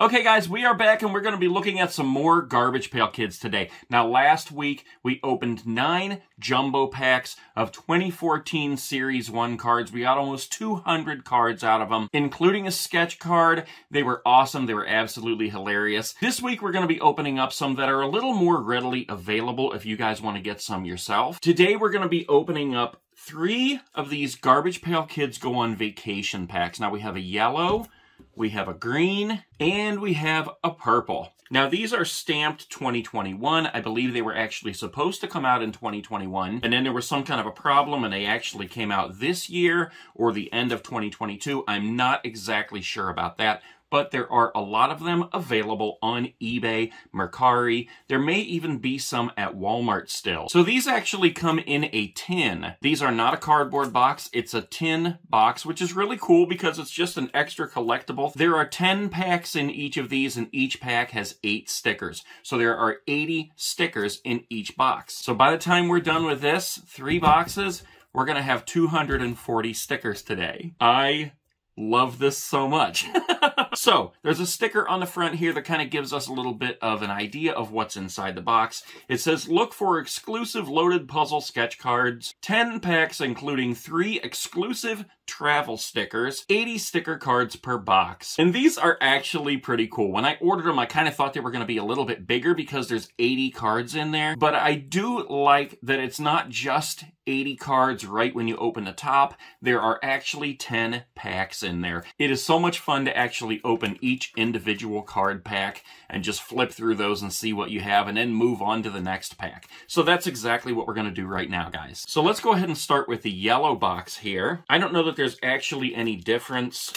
Okay guys, we are back and we're going to be looking at some more Garbage Pail Kids today. Now last week we opened nine jumbo packs of 2014 Series 1 cards. We got almost 200 cards out of them, including a sketch card. They were awesome. They were absolutely hilarious. This week we're going to be opening up some that are a little more readily available if you guys want to get some yourself. Today we're going to be opening up three of these Garbage Pail Kids Go on Vacation packs. Now we have a yellow, we have a green, and we have a purple. Now, these are stamped 2021. I believe they were actually supposed to come out in 2021, and then there was some kind of a problem, and they actually came out this year or the end of 2022. I'm not exactly sure about that but there are a lot of them available on eBay, Mercari. There may even be some at Walmart still. So these actually come in a tin. These are not a cardboard box. It's a tin box, which is really cool because it's just an extra collectible. There are 10 packs in each of these and each pack has eight stickers. So there are 80 stickers in each box. So by the time we're done with this, three boxes, we're going to have 240 stickers today. I love this so much. so, there's a sticker on the front here that kind of gives us a little bit of an idea of what's inside the box. It says, look for exclusive loaded puzzle sketch cards, 10 packs including 3 exclusive travel stickers, 80 sticker cards per box. And these are actually pretty cool. When I ordered them, I kind of thought they were going to be a little bit bigger because there's 80 cards in there. But I do like that it's not just 80 cards right when you open the top. There are actually 10 packs in there. It is so much fun to actually open each individual card pack and just flip through those and see what you have and then move on to the next pack. So that's exactly what we're going to do right now, guys. So let's go ahead and start with the yellow box here. I don't know that there's actually any difference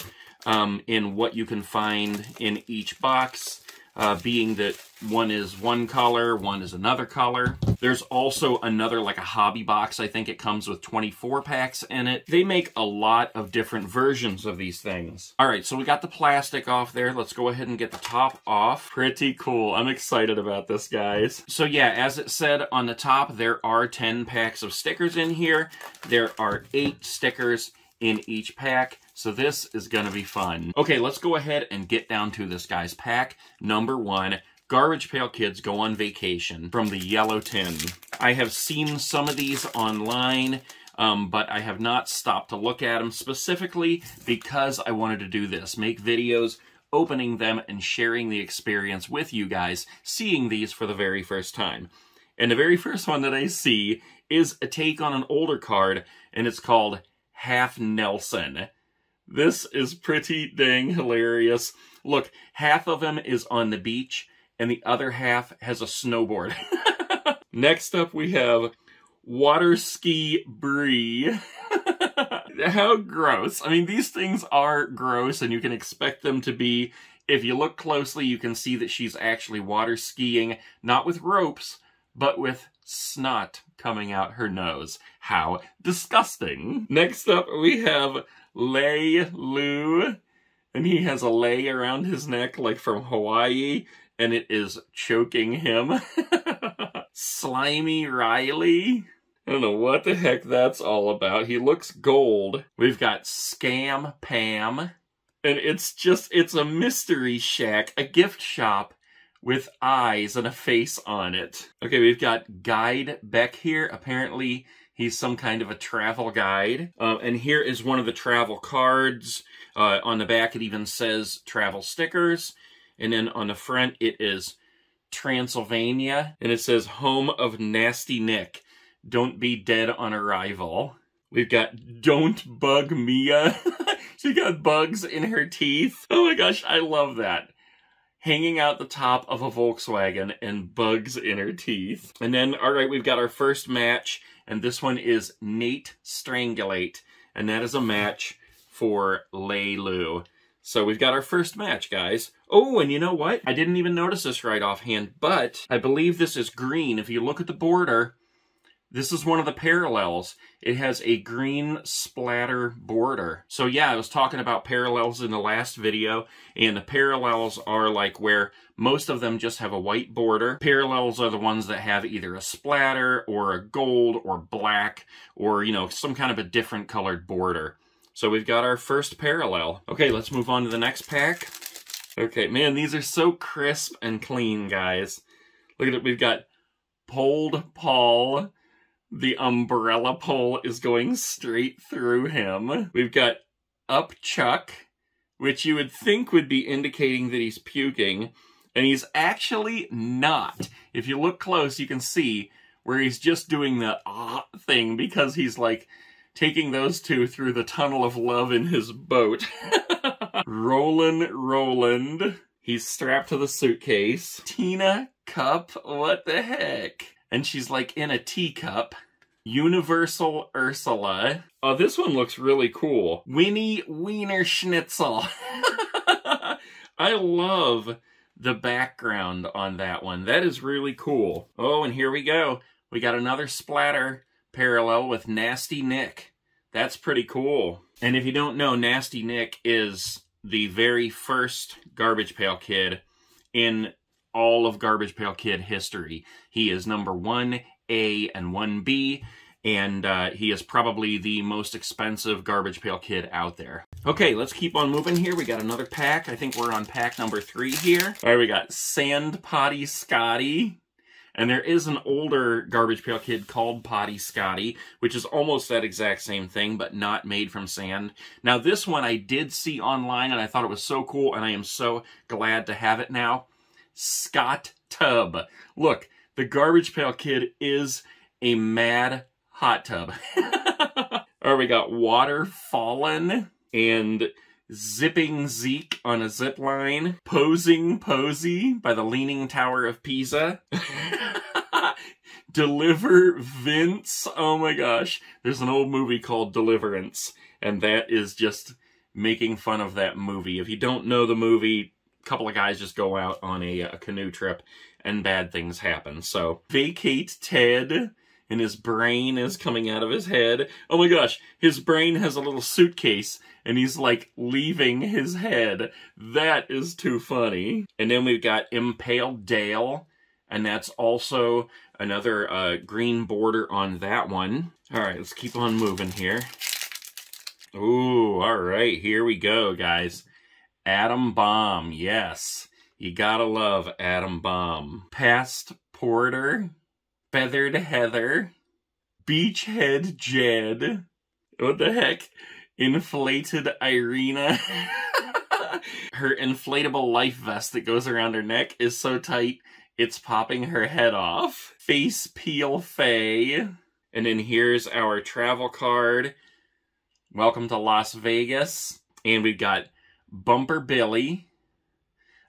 um, in what you can find in each box uh, being that one is one color, one is another color. There's also another, like a hobby box. I think it comes with 24 packs in it. They make a lot of different versions of these things. All right, so we got the plastic off there. Let's go ahead and get the top off. Pretty cool. I'm excited about this, guys. So yeah, as it said on the top, there are 10 packs of stickers in here. There are eight stickers in each pack. So this is going to be fun. Okay, let's go ahead and get down to this, guys. Pack number one. Garbage Pail Kids Go on Vacation from the Yellow Tin. I have seen some of these online, um, but I have not stopped to look at them specifically because I wanted to do this. Make videos opening them and sharing the experience with you guys, seeing these for the very first time. And the very first one that I see is a take on an older card, and it's called Half Nelson. This is pretty dang hilarious. Look, half of him is on the beach, and the other half has a snowboard. Next up, we have Water Ski Brie. How gross. I mean, these things are gross, and you can expect them to be. If you look closely, you can see that she's actually water skiing, not with ropes, but with snot coming out her nose. How disgusting. Next up, we have Lei Lu, and he has a lei around his neck like from Hawaii, and it is choking him. Slimy Riley. I don't know what the heck that's all about. He looks gold. We've got Scam Pam. And it's just, it's a mystery shack, a gift shop with eyes and a face on it. Okay, we've got Guide Beck here. Apparently, he's some kind of a travel guide. Uh, and here is one of the travel cards. Uh, on the back, it even says travel stickers. And then on the front, it is Transylvania. And it says home of Nasty Nick. Don't be dead on arrival. We've got Don't Bug Mia. she got bugs in her teeth. Oh my gosh, I love that hanging out the top of a Volkswagen and bugs in her teeth. And then, all right, we've got our first match, and this one is Nate Strangulate, and that is a match for Lei Lu. So we've got our first match, guys. Oh, and you know what? I didn't even notice this right offhand, but I believe this is green. If you look at the border, this is one of the parallels. It has a green splatter border. So yeah, I was talking about parallels in the last video, and the parallels are like where most of them just have a white border. Parallels are the ones that have either a splatter or a gold or black or, you know, some kind of a different colored border. So we've got our first parallel. Okay, let's move on to the next pack. Okay, man, these are so crisp and clean, guys. Look at it. We've got Pulled Paul. The umbrella pole is going straight through him. We've got Up Chuck, which you would think would be indicating that he's puking, and he's actually not. If you look close, you can see where he's just doing the ah thing because he's like taking those two through the tunnel of love in his boat. Roland Roland. He's strapped to the suitcase. Tina Cup, what the heck? And she's like in a teacup. Universal Ursula. Oh, this one looks really cool. Winnie Wiener Schnitzel. I love the background on that one. That is really cool. Oh, and here we go. We got another splatter parallel with Nasty Nick. That's pretty cool. And if you don't know, Nasty Nick is the very first Garbage Pail Kid in all of Garbage Pail Kid history. He is number 1A and 1B, and uh, he is probably the most expensive Garbage Pail Kid out there. Okay, let's keep on moving here. We got another pack. I think we're on pack number three here. All right, we got Sand Potty Scotty. And there is an older Garbage Pail Kid called Potty Scotty, which is almost that exact same thing, but not made from sand. Now, this one I did see online, and I thought it was so cool, and I am so glad to have it now. Scott Tub. Look, the Garbage Pail Kid is a mad hot tub. Right, we got Water Fallen and Zipping Zeke on a zip line. Posing Posy by the Leaning Tower of Pisa. Deliver Vince. Oh my gosh. There's an old movie called Deliverance, and that is just making fun of that movie. If you don't know the movie, couple of guys just go out on a, a canoe trip and bad things happen. So, Vacate Ted and his brain is coming out of his head. Oh my gosh, his brain has a little suitcase and he's like leaving his head. That is too funny. And then we've got Impaled Dale, and that's also another uh, green border on that one. All right, let's keep on moving here. Ooh, all right, here we go, guys. Atom Bomb, yes. You gotta love Atom Bomb. Past Porter, Feathered Heather, Beachhead Jed. What the heck? Inflated Irina. her inflatable life vest that goes around her neck is so tight, it's popping her head off. Face Peel Faye. And then here's our travel card. Welcome to Las Vegas. And we've got Bumper Billy.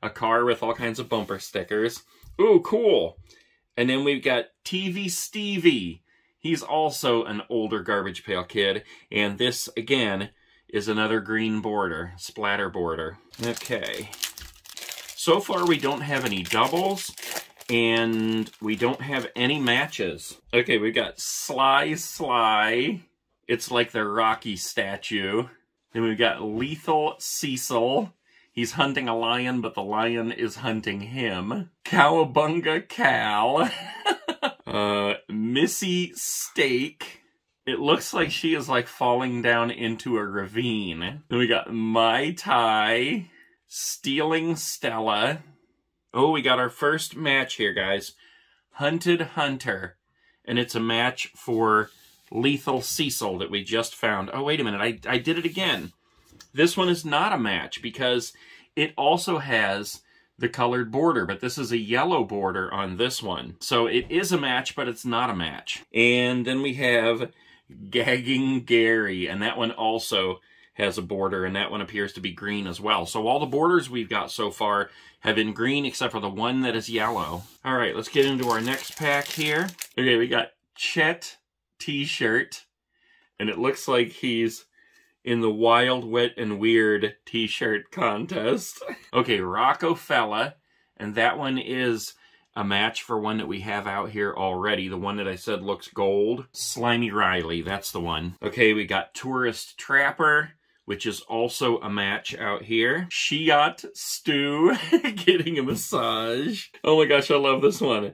A car with all kinds of bumper stickers. Ooh, cool. And then we've got TV Stevie. He's also an older Garbage Pail Kid. And this, again, is another green border, splatter border. Okay. So far, we don't have any doubles, and we don't have any matches. Okay, we've got Sly Sly. It's like the Rocky statue. Then we've got Lethal Cecil. He's hunting a lion, but the lion is hunting him. Cowabunga Cal. uh, Missy Steak. It looks like she is like falling down into a ravine. Then we got Mai Tai. Stealing Stella. Oh, we got our first match here, guys. Hunted Hunter. And it's a match for Lethal Cecil that we just found. Oh, wait a minute. I, I did it again. This one is not a match because it also has the colored border, but this is a yellow border on this one. So it is a match, but it's not a match. And then we have Gagging Gary, and that one also has a border, and that one appears to be green as well. So all the borders we've got so far have been green, except for the one that is yellow. All right, let's get into our next pack here. Okay, we got Chet t-shirt, and it looks like he's in the Wild, Wet, and Weird t-shirt contest. okay, Rockofella, and that one is a match for one that we have out here already. The one that I said looks gold. Slimy Riley, that's the one. Okay, we got Tourist Trapper, which is also a match out here. Shiat Stew, getting a massage. Oh my gosh, I love this one.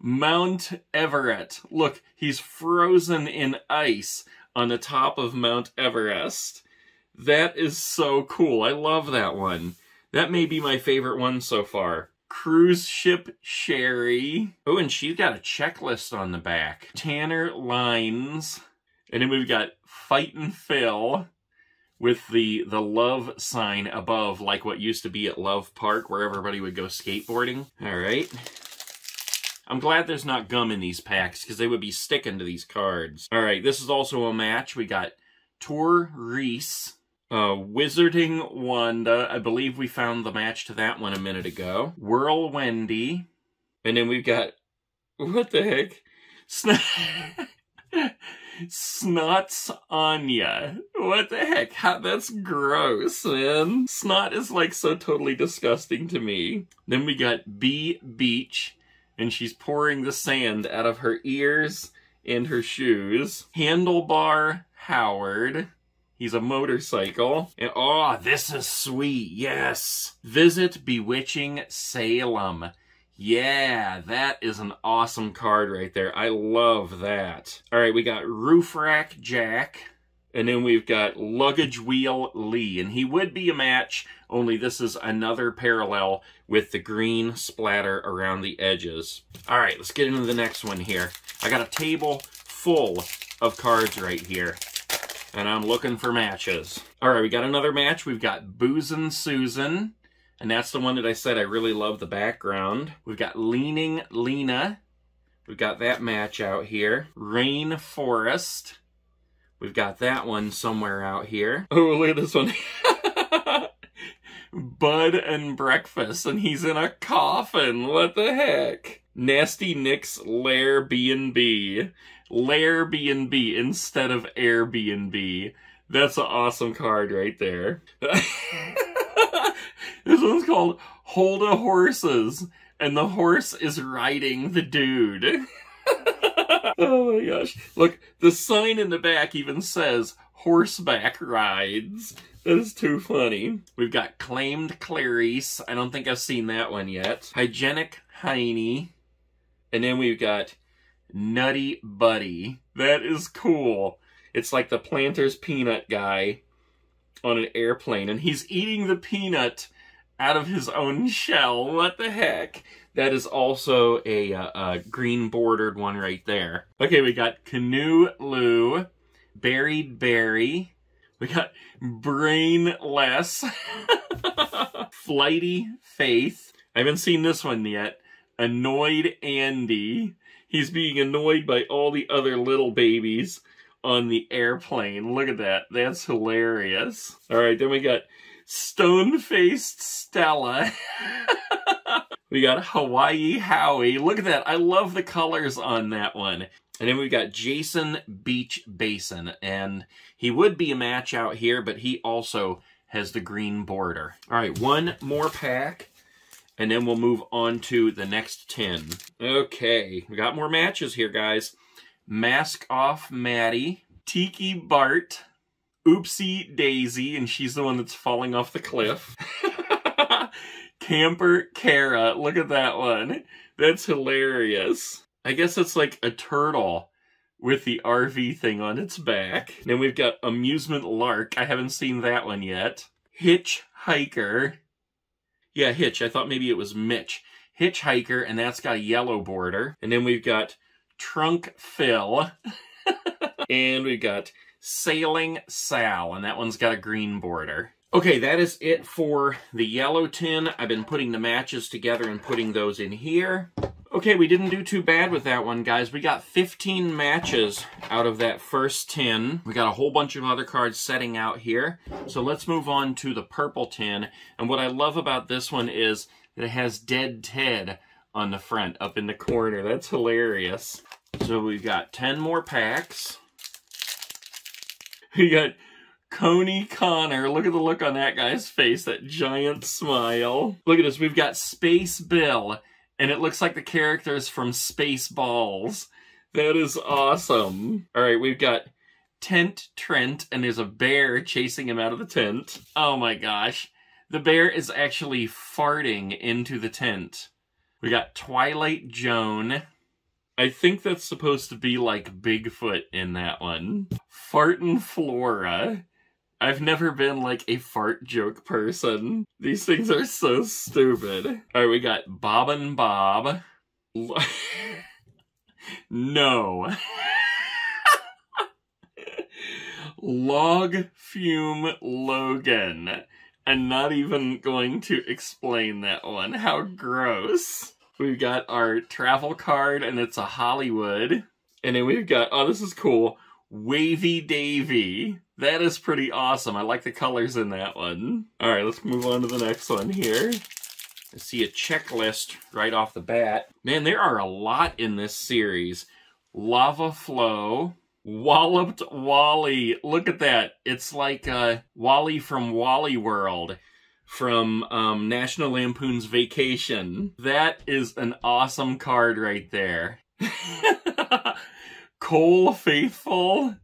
Mount Everett. Look, he's frozen in ice on the top of Mount Everest. That is so cool. I love that one. That may be my favorite one so far. Cruise Ship Sherry. Oh, and she's got a checklist on the back. Tanner Lines. And then we've got Fightin' Phil with the the love sign above, like what used to be at Love Park, where everybody would go skateboarding. All right. I'm glad there's not gum in these packs, because they would be sticking to these cards. All right, this is also a match. We got Tor Reese, uh, Wizarding Wanda. I believe we found the match to that one a minute ago. Whirl Wendy. And then we've got, what the heck? Snots Anya. What the heck? How, that's gross, man. Snot is like so totally disgusting to me. Then we got B Beach, and she's pouring the sand out of her ears and her shoes. Handlebar Howard. He's a motorcycle. And, oh, this is sweet. Yes. Visit Bewitching Salem. Yeah, that is an awesome card right there. I love that. All right, we got Roof Rack Jack. And then we've got Luggage Wheel Lee. And he would be a match, only this is another parallel with the green splatter around the edges. All right, let's get into the next one here. I got a table full of cards right here. And I'm looking for matches. All right, we got another match. We've got Boozin' Susan. And that's the one that I said I really love the background. We've got Leaning Lena. We've got that match out here. Rainforest. We've got that one somewhere out here. Oh, look at this one. Bud and Breakfast, and he's in a coffin. What the heck? Nasty Nick's Lair B&B. Lair B&B instead of Airbnb. That's an awesome card right there. This one's called Hold a Horses, and the horse is riding the dude. oh my gosh. Look, the sign in the back even says horseback rides. That is too funny. We've got Claimed Clarice. I don't think I've seen that one yet. Hygienic Heine. And then we've got Nutty Buddy. That is cool. It's like the planter's peanut guy on an airplane, and he's eating the peanut out of his own shell. What the heck? That is also a, uh, a green bordered one right there. Okay, we got Canoe Lou, Buried Berry. We got Brainless, Flighty Faith. I haven't seen this one yet. Annoyed Andy. He's being annoyed by all the other little babies on the airplane. Look at that. That's hilarious. All right, then we got Stone-faced Stella. we got Hawaii Howie. Look at that. I love the colors on that one. And then we've got Jason Beach Basin. And he would be a match out here, but he also has the green border. All right, one more pack. And then we'll move on to the next 10. Okay, we got more matches here, guys. Mask Off Maddie. Tiki Bart. Oopsie Daisy, and she's the one that's falling off the cliff. Camper Kara, look at that one. That's hilarious. I guess it's like a turtle with the RV thing on its back. Then we've got Amusement Lark. I haven't seen that one yet. Hitchhiker. Yeah, Hitch. I thought maybe it was Mitch. Hitchhiker, and that's got a yellow border. And then we've got Trunk Phil. and we've got Sailing Sal, and that one's got a green border. Okay, that is it for the yellow tin. I've been putting the matches together and putting those in here. Okay, we didn't do too bad with that one, guys. We got 15 matches out of that first tin. We got a whole bunch of other cards setting out here. So let's move on to the purple tin. And what I love about this one is that it has Dead Ted on the front, up in the corner. That's hilarious. So we've got 10 more packs. We got Coney Connor. Look at the look on that guy's face, that giant smile. Look at this. We've got Space Bill, and it looks like the characters from Spaceballs. That is awesome. All right, we've got Tent Trent, and there's a bear chasing him out of the tent. Oh my gosh. The bear is actually farting into the tent. We got Twilight Joan. I think that's supposed to be like Bigfoot in that one. Fartin' Flora. I've never been like a fart joke person. These things are so stupid. All right, we got Bob and Bob. no. Log Flume Logan. I'm not even going to explain that one. How gross. We've got our travel card, and it's a Hollywood. And then we've got, oh, this is cool. Wavy Davy. That is pretty awesome. I like the colors in that one. All right, let's move on to the next one here. I see a checklist right off the bat. Man, there are a lot in this series. Lava Flow, Walloped Wally. Look at that. It's like uh, Wally from Wally World from um, National Lampoon's Vacation. That is an awesome card right there. Cole Faithful.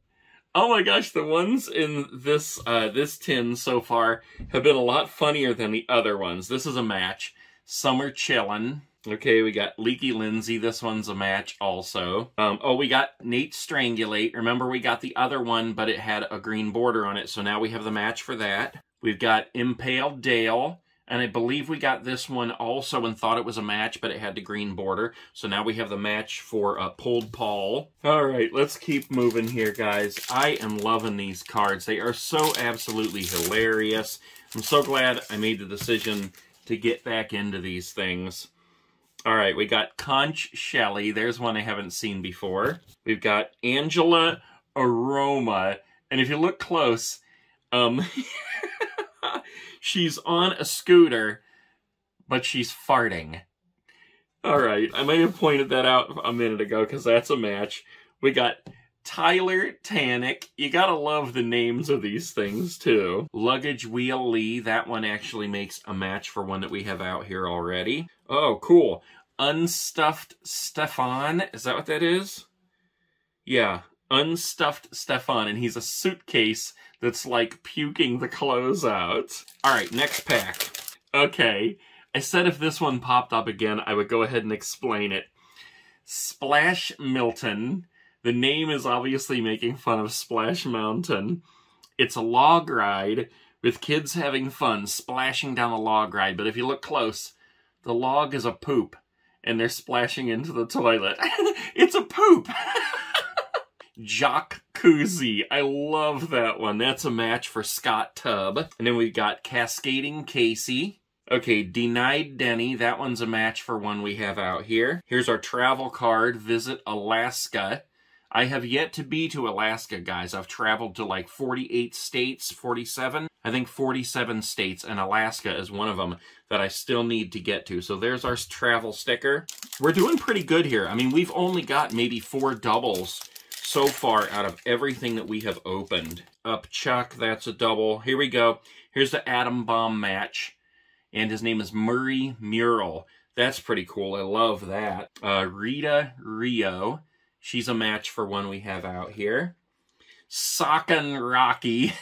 Oh my gosh, the ones in this uh, this tin so far have been a lot funnier than the other ones. This is a match. Summer Chillin'. Okay, we got Leaky Lindsay. This one's a match also. Um, oh, we got Nate Strangulate. Remember, we got the other one, but it had a green border on it, so now we have the match for that. We've got Impaled Dale. And I believe we got this one also and thought it was a match, but it had the green border. So now we have the match for uh, Pulled Paul. All right, let's keep moving here, guys. I am loving these cards. They are so absolutely hilarious. I'm so glad I made the decision to get back into these things. All right, we got Conch Shelley. There's one I haven't seen before. We've got Angela Aroma. And if you look close, um, she's on a scooter, but she's farting. All right, I may have pointed that out a minute ago because that's a match. We got Tyler Tannick. You gotta love the names of these things too. Luggage Wheel Lee. That one actually makes a match for one that we have out here already. Oh, cool. Unstuffed Stefan. Is that what that is? Yeah, Unstuffed Stefan, and he's a suitcase that's like puking the clothes out. All right, next pack. Okay, I said if this one popped up again, I would go ahead and explain it. Splash Milton. The name is obviously making fun of Splash Mountain. It's a log ride with kids having fun splashing down the log ride, but if you look close, the log is a poop and they're splashing into the toilet. it's a poop! Jock Koozie. I love that one. That's a match for Scott Tubb. And then we've got Cascading Casey. Okay, Denied Denny. That one's a match for one we have out here. Here's our travel card, Visit Alaska. I have yet to be to Alaska, guys. I've traveled to like 48 states, 47. I think 47 states, and Alaska is one of them that I still need to get to. So there's our travel sticker. We're doing pretty good here. I mean, we've only got maybe four doubles so far out of everything that we have opened. Up Chuck, that's a double. Here we go. Here's the Atom Bomb match. And his name is Murray Mural. That's pretty cool. I love that. Uh, Rita Rio. She's a match for one we have out here. Socken Rocky.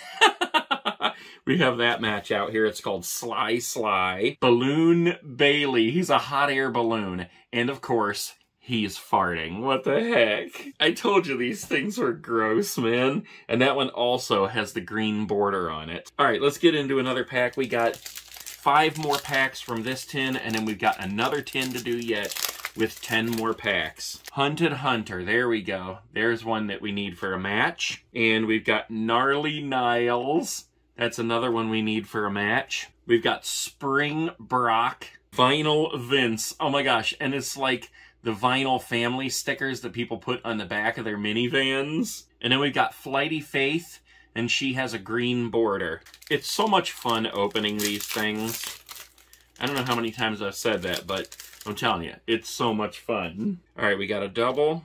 we have that match out here. It's called Sly Sly. Balloon Bailey. He's a hot air balloon. And of course, he's farting. What the heck? I told you these things were gross, man. And that one also has the green border on it. All right, let's get into another pack. We got five more packs from this tin, and then we've got another tin to do yet with 10 more packs. Hunted Hunter, there we go. There's one that we need for a match. And we've got Gnarly Niles. That's another one we need for a match. We've got Spring Brock. Vinyl Vince. Oh my gosh. And it's like the vinyl family stickers that people put on the back of their minivans. And then we've got Flighty Faith, and she has a green border. It's so much fun opening these things. I don't know how many times I've said that, but I'm telling you, it's so much fun. All right, we got a double,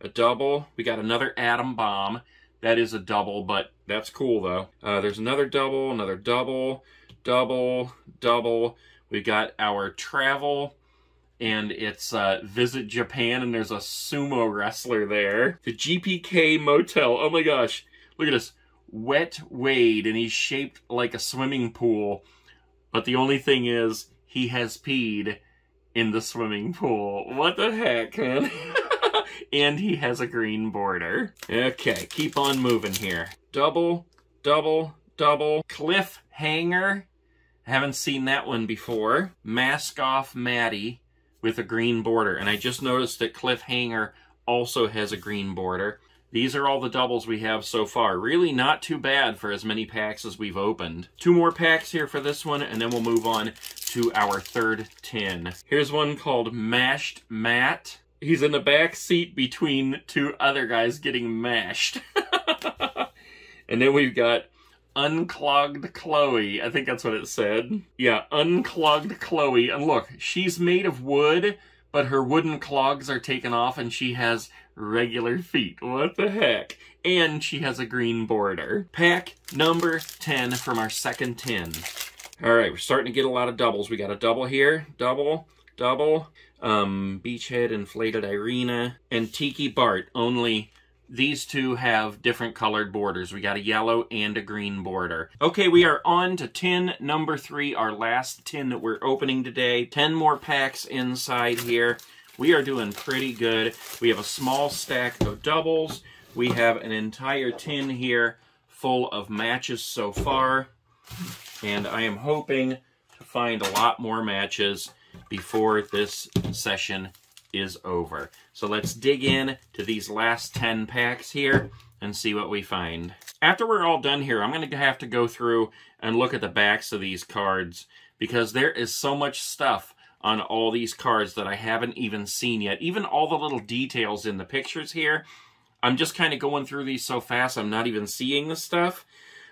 a double. We got another atom bomb. That is a double, but that's cool, though. Uh, there's another double, another double, double, double. We got our travel, and it's uh, Visit Japan, and there's a sumo wrestler there. The GPK Motel. Oh my gosh. Look at this. Wet Wade, and he's shaped like a swimming pool. But the only thing is, he has peed in the swimming pool. What the heck, man? and he has a green border. Okay, keep on moving here. Double, double, double. Cliffhanger. Haven't seen that one before. Mask Off Maddie with a green border. And I just noticed that Cliffhanger also has a green border. These are all the doubles we have so far. Really not too bad for as many packs as we've opened. Two more packs here for this one, and then we'll move on to our third tin. Here's one called Mashed Matt. He's in the back seat between two other guys getting mashed. and then we've got Unclogged Chloe. I think that's what it said. Yeah, Unclogged Chloe. And look, she's made of wood, but her wooden clogs are taken off and she has regular feet. What the heck? And she has a green border. Pack number 10 from our second 10. All right, we're starting to get a lot of doubles. We got a double here, double, double, um, Beachhead, Inflated Irina, and Tiki Bart. Only these two have different colored borders. We got a yellow and a green border. Okay, we are on to tin number three, our last tin that we're opening today. 10 more packs inside here. We are doing pretty good. We have a small stack of doubles. We have an entire tin here full of matches so far. And I am hoping to find a lot more matches before this session is over. So let's dig in to these last 10 packs here and see what we find. After we're all done here, I'm going to have to go through and look at the backs of these cards because there is so much stuff on all these cards that I haven't even seen yet. Even all the little details in the pictures here. I'm just kind of going through these so fast I'm not even seeing the stuff.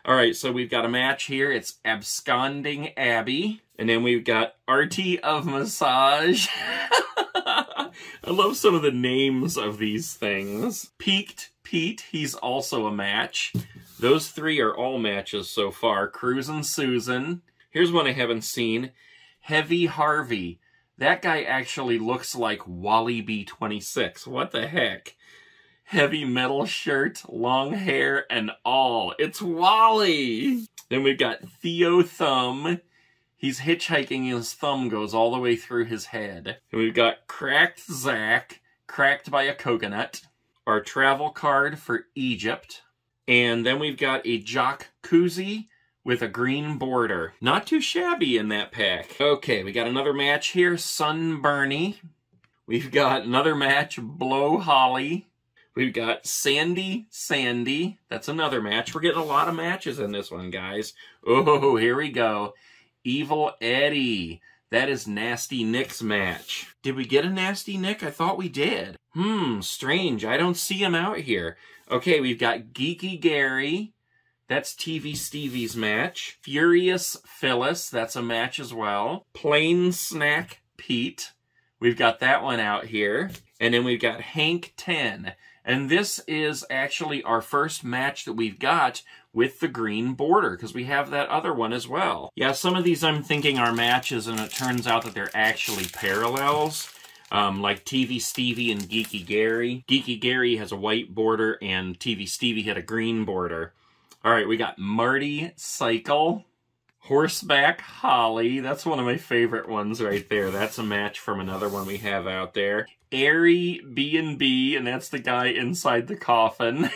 All right, so we've got a match here. It's Absconding Abby. And then we've got Artie of Massage. I love some of the names of these things. Peaked Pete, he's also a match. Those three are all matches so far. Cruisin' Susan. Here's one I haven't seen. Heavy Harvey. That guy actually looks like Wally B26. What the heck? Heavy metal shirt, long hair, and all. It's Wally! Then we've got Theo Thumb. He's hitchhiking, and his thumb goes all the way through his head. And we've got Cracked Zach, cracked by a coconut. Our travel card for Egypt. And then we've got a Jock Koozie with a green border. Not too shabby in that pack. Okay, we got another match here, Sun Bernie. We've got another match, Blow Holly. We've got Sandy Sandy. That's another match. We're getting a lot of matches in this one, guys. Oh, here we go. Evil Eddie. That is Nasty Nick's match. Did we get a Nasty Nick? I thought we did. Hmm, strange. I don't see him out here. Okay, we've got Geeky Gary. That's TV Stevie's match. Furious Phyllis, that's a match as well. Plain Snack Pete, we've got that one out here. And then we've got Hank 10. And this is actually our first match that we've got with the green border, because we have that other one as well. Yeah, some of these I'm thinking are matches, and it turns out that they're actually parallels. Um, like TV Stevie and Geeky Gary. Geeky Gary has a white border, and TV Stevie had a green border. All right, we got Marty Cycle. Horseback Holly. That's one of my favorite ones right there. That's a match from another one we have out there. Airy B&B, and that's the guy inside the coffin.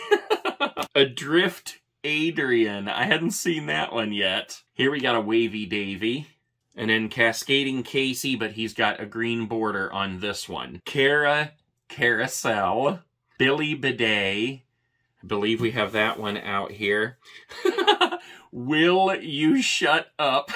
Adrift Adrian. I hadn't seen that one yet. Here we got a Wavy Davy. And then Cascading Casey, but he's got a green border on this one. Kara Carousel. Billy Bidet. I believe we have that one out here. Will you shut up?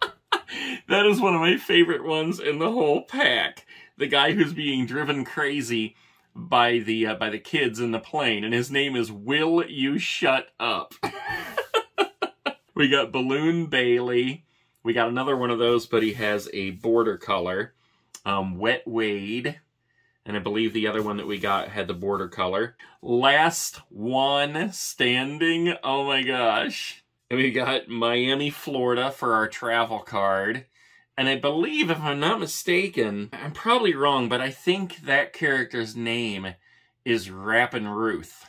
that is one of my favorite ones in the whole pack. The guy who's being driven crazy by the uh, by the kids in the plane, and his name is Will You Shut Up. we got Balloon Bailey. We got another one of those, but he has a border color. Um, Wet Wade. And I believe the other one that we got had the border color. Last one standing. Oh my gosh. And we got Miami, Florida for our travel card. And I believe, if I'm not mistaken, I'm probably wrong, but I think that character's name is Rappin' Ruth.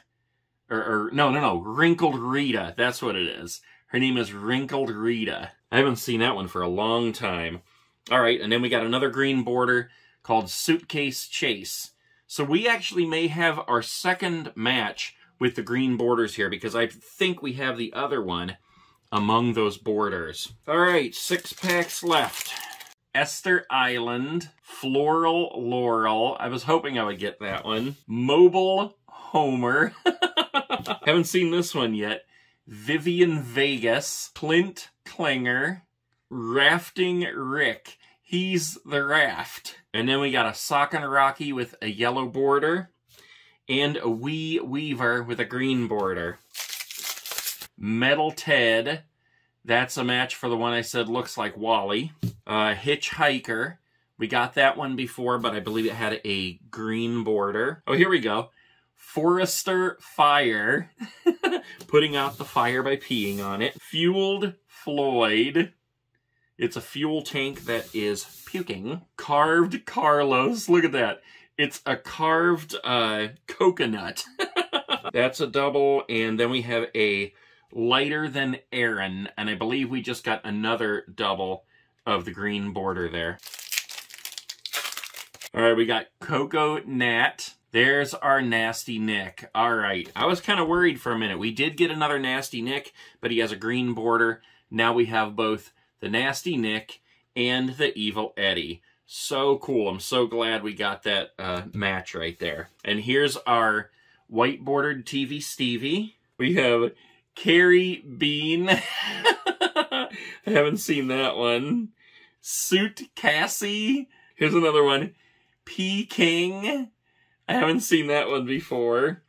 Or, or, no, no, no, Wrinkled Rita. That's what it is. Her name is Wrinkled Rita. I haven't seen that one for a long time. All right, and then we got another green border called Suitcase Chase. So we actually may have our second match with the green borders here because I think we have the other one among those borders. All right, six packs left. Esther Island, Floral Laurel. I was hoping I would get that one. Mobile Homer. Haven't seen this one yet. Vivian Vegas, Clint Klinger, Rafting Rick. He's the raft. And then we got a Sock and Rocky with a yellow border and a Wee Weaver with a green border. Metal Ted. That's a match for the one I said looks like Wally. Uh, Hitchhiker. We got that one before, but I believe it had a green border. Oh, here we go. Forester Fire. Putting out the fire by peeing on it. Fueled Floyd. It's a fuel tank that is puking. Carved Carlos. Look at that. It's a carved uh, coconut. That's a double. And then we have a lighter than Aaron. And I believe we just got another double of the green border there. All right, we got Coco Nat. There's our Nasty Nick. All right, I was kind of worried for a minute. We did get another Nasty Nick, but he has a green border. Now we have both the Nasty Nick and the Evil Eddie. So cool. I'm so glad we got that uh, match right there. And here's our white bordered TV Stevie. We have Carrie Bean. I haven't seen that one. Suit Cassie. Here's another one. P King. I haven't seen that one before.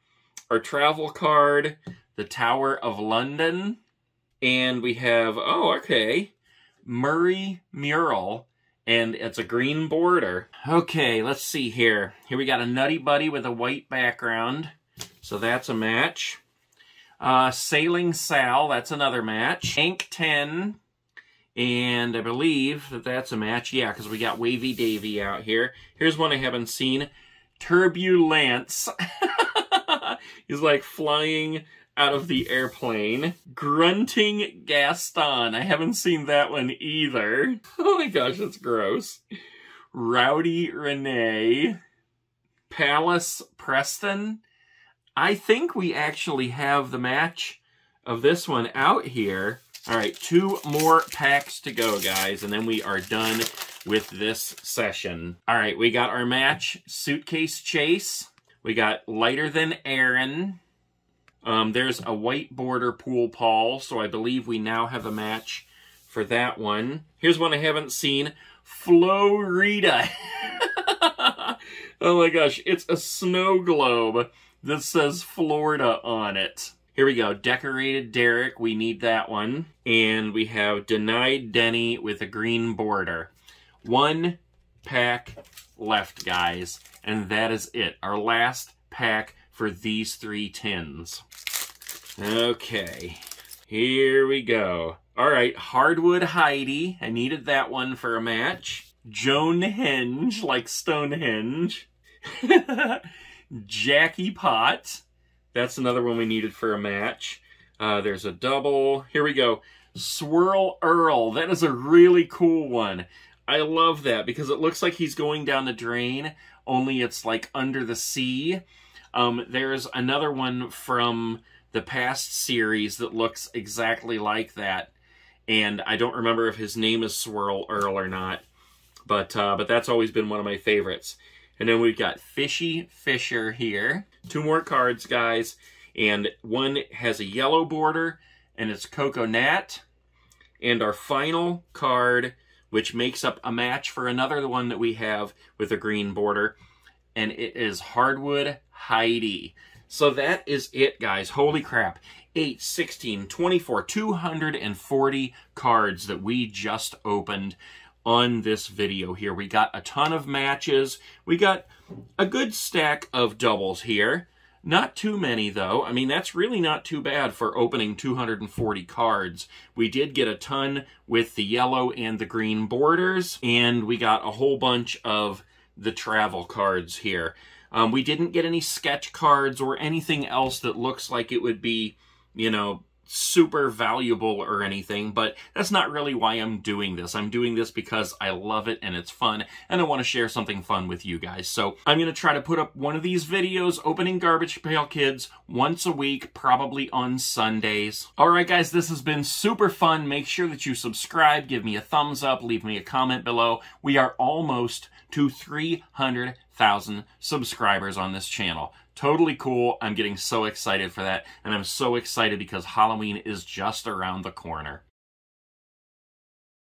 Our travel card. The Tower of London. And we have, oh, okay. Murray Mural and it's a green border. Okay, let's see here. Here we got a Nutty Buddy with a white background, so that's a match. Uh, Sailing Sal, that's another match. Hank 10, and I believe that that's a match. Yeah, because we got Wavy Davy out here. Here's one I haven't seen. Turbulence. He's like flying out of the airplane. Grunting Gaston. I haven't seen that one either. Oh my gosh, that's gross. Rowdy Renee. Palace Preston. I think we actually have the match of this one out here. All right, two more packs to go, guys, and then we are done with this session. All right, we got our match, Suitcase Chase. We got Lighter Than Aaron. Um, there's a white border pool Paul, so I believe we now have a match for that one. Here's one I haven't seen. Florida. oh my gosh, it's a snow globe that says Florida on it. Here we go. Decorated Derek. We need that one. And we have Denied Denny with a green border. One pack left, guys. And that is it. Our last pack for these three tins. Okay, here we go. All right, Hardwood Heidi. I needed that one for a match. Joan Henge, like Stonehenge. Jackie Pot. That's another one we needed for a match. Uh, there's a double. Here we go. Swirl Earl. That is a really cool one. I love that because it looks like he's going down the drain, only it's like under the sea. Um, there's another one from the past series that looks exactly like that. And I don't remember if his name is Swirl Earl or not. But, uh, but that's always been one of my favorites. And then we've got Fishy Fisher here. Two more cards, guys. And one has a yellow border, and it's Coco Nat. And our final card, which makes up a match for another one that we have with a green border, and it is Hardwood Heidi. So that is it, guys. Holy crap. 8, 16, 24, 240 cards that we just opened on this video here. We got a ton of matches. We got a good stack of doubles here. Not too many, though. I mean, that's really not too bad for opening 240 cards. We did get a ton with the yellow and the green borders, and we got a whole bunch of the travel cards here. Um, we didn't get any sketch cards or anything else that looks like it would be, you know, super valuable or anything, but that's not really why I'm doing this. I'm doing this because I love it and it's fun, and I want to share something fun with you guys. So I'm going to try to put up one of these videos, opening Garbage Pail Kids, once a week, probably on Sundays. Alright guys, this has been super fun. Make sure that you subscribe, give me a thumbs up, leave me a comment below. We are almost to 300,000 subscribers on this channel. Totally cool. I'm getting so excited for that. And I'm so excited because Halloween is just around the corner.